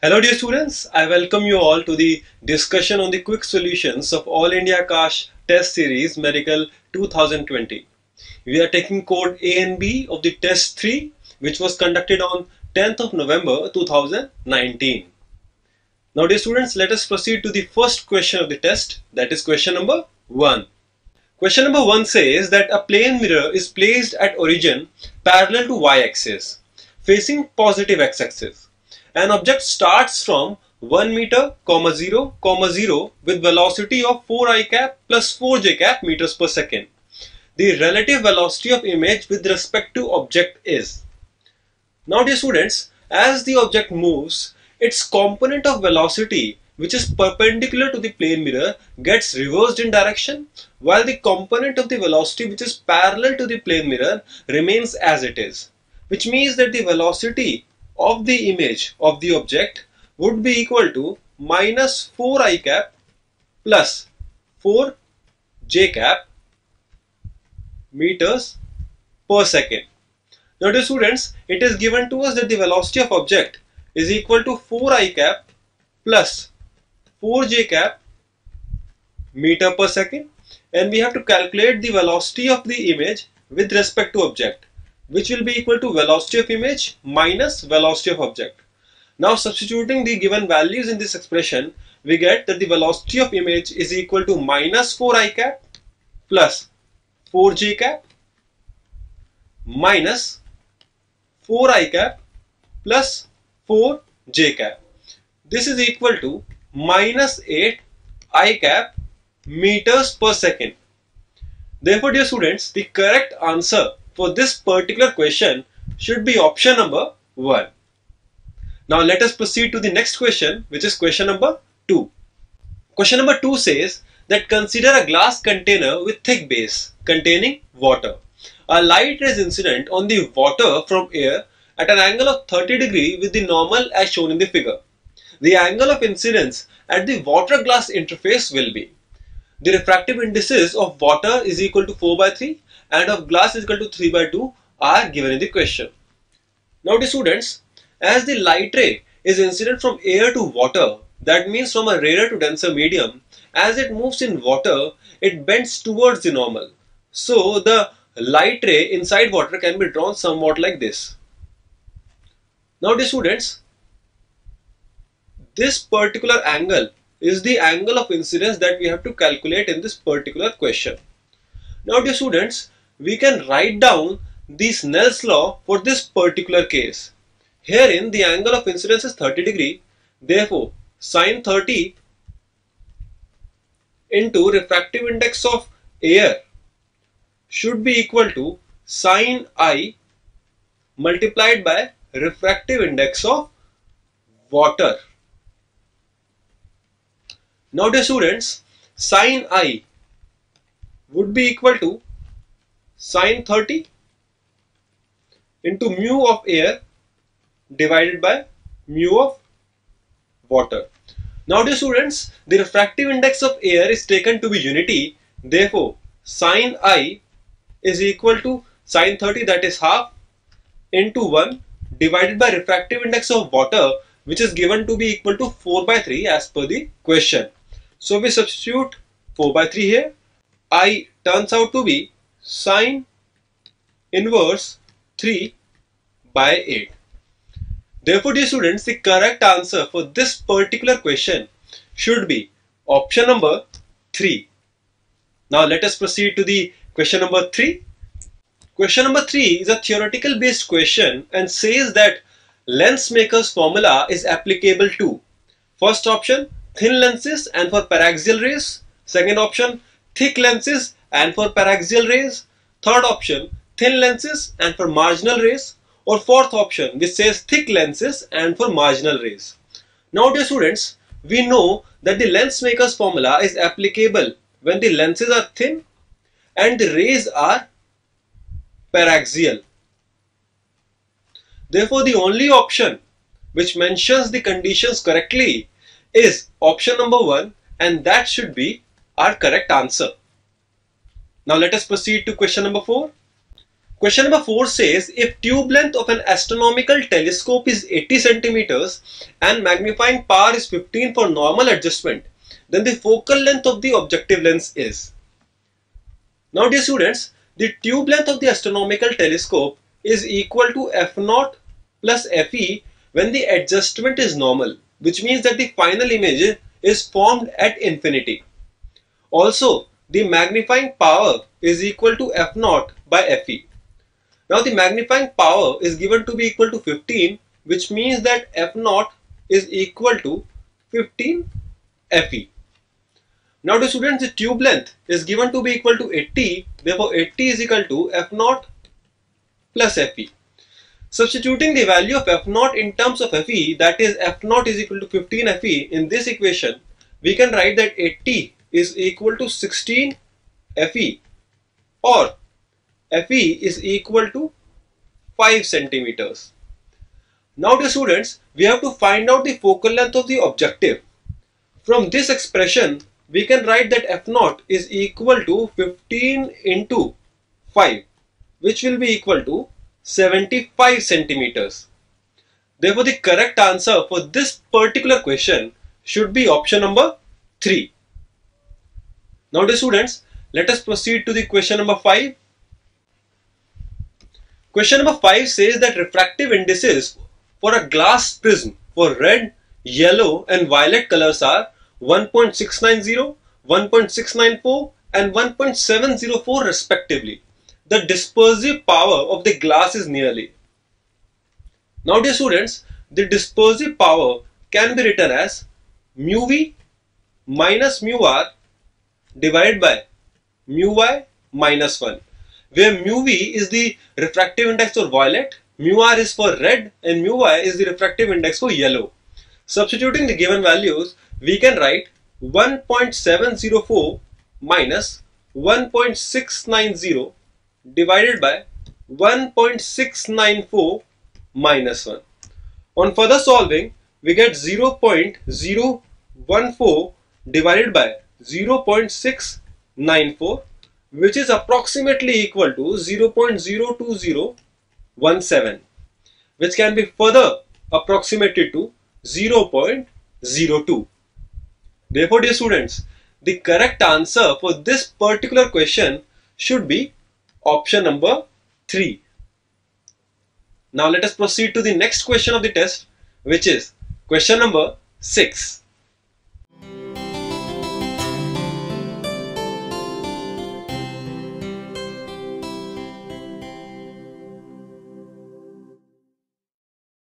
Hello dear students, I welcome you all to the discussion on the quick solutions of All India Aakash Test Series Medical 2020. We are taking code A and B of the test 3 which was conducted on 10th of November 2019. Now dear students, let us proceed to the first question of the test that is question number 1. Question number 1 says that a plane mirror is placed at origin parallel to y-axis facing positive x-axis. An object starts from 1 meter, comma 0, comma 0 with velocity of 4 i cap plus 4 j cap meters per second. The relative velocity of image with respect to object is. Now dear students, as the object moves, its component of velocity which is perpendicular to the plane mirror gets reversed in direction while the component of the velocity which is parallel to the plane mirror remains as it is which means that the velocity of the image of the object would be equal to minus 4 i cap plus 4 j cap meters per second. Now dear students, it is given to us that the velocity of object is equal to 4 i cap plus 4 j cap meter per second and we have to calculate the velocity of the image with respect to object which will be equal to velocity of image minus velocity of object. Now substituting the given values in this expression we get that the velocity of image is equal to minus 4 i cap plus 4 j cap minus 4 i cap plus 4 j cap. This is equal to minus 8 i cap meters per second. Therefore, dear students, the correct answer for this particular question should be option number 1. Now let us proceed to the next question which is question number 2. Question number 2 says that consider a glass container with thick base containing water. A light rays incident on the water from air at an angle of 30 degree with the normal as shown in the figure the angle of incidence at the water glass interface will be. The refractive indices of water is equal to 4 by 3 and of glass is equal to 3 by 2 are given in the question. Now the students, as the light ray is incident from air to water, that means from a rarer to denser medium, as it moves in water, it bends towards the normal. So the light ray inside water can be drawn somewhat like this. Now the students, this particular angle is the angle of incidence that we have to calculate in this particular question. Now dear students, we can write down the Snell's law for this particular case. Herein the angle of incidence is 30 degree. Therefore, sine 30 into refractive index of air should be equal to sine i multiplied by refractive index of water. Now dear students, sine i would be equal to sine 30 into mu of air divided by mu of water. Now dear students, the refractive index of air is taken to be unity. Therefore, sine i is equal to sine 30 that is half into 1 divided by refractive index of water which is given to be equal to 4 by 3 as per the question. So we substitute 4 by 3 here. I turns out to be sine inverse 3 by 8. Therefore, dear students, the correct answer for this particular question should be option number 3. Now let us proceed to the question number 3. Question number 3 is a theoretical based question and says that lens maker's formula is applicable to first option thin lenses and for paraxial rays. Second option, thick lenses and for paraxial rays. Third option, thin lenses and for marginal rays. Or fourth option, which says thick lenses and for marginal rays. Now dear students, we know that the lens maker's formula is applicable when the lenses are thin and the rays are paraxial. Therefore, the only option which mentions the conditions correctly is option number 1 and that should be our correct answer. Now let us proceed to question number 4. Question number 4 says if tube length of an astronomical telescope is 80 centimeters and magnifying power is 15 for normal adjustment, then the focal length of the objective lens is. Now dear students, the tube length of the astronomical telescope is equal to f0 plus fe when the adjustment is normal, which means that the final image is formed at infinity. Also, the magnifying power is equal to f0 by fe. Now the magnifying power is given to be equal to 15 which means that f0 is equal to 15 fe. Now the students the tube length is given to be equal to 80 therefore 80 is equal to f0 plus fe. Substituting the value of f0 in terms of fe that is f0 is equal to 15 fe in this equation we can write that 80 is equal to 16 fe or Fe is equal to 5 centimeters. Now dear students, we have to find out the focal length of the objective. From this expression, we can write that F0 is equal to 15 into 5, which will be equal to 75 centimeters. Therefore, the correct answer for this particular question should be option number 3. Now dear students, let us proceed to the question number 5 Question number 5 says that refractive indices for a glass prism for red, yellow and violet colors are 1.690, 1.694 and 1.704 respectively. The dispersive power of the glass is nearly. Now dear students, the dispersive power can be written as mu v minus mu r divided by mu y minus 1 where mu v is the refractive index for violet, mu r is for red and mu y is the refractive index for yellow. Substituting the given values, we can write 1.704 minus 1.690 divided by 1.694 minus 1. On further solving, we get 0.014 divided by 0.694 which is approximately equal to 0.02017 which can be further approximated to 0.02. Therefore dear students, the correct answer for this particular question should be option number 3. Now let us proceed to the next question of the test which is question number 6.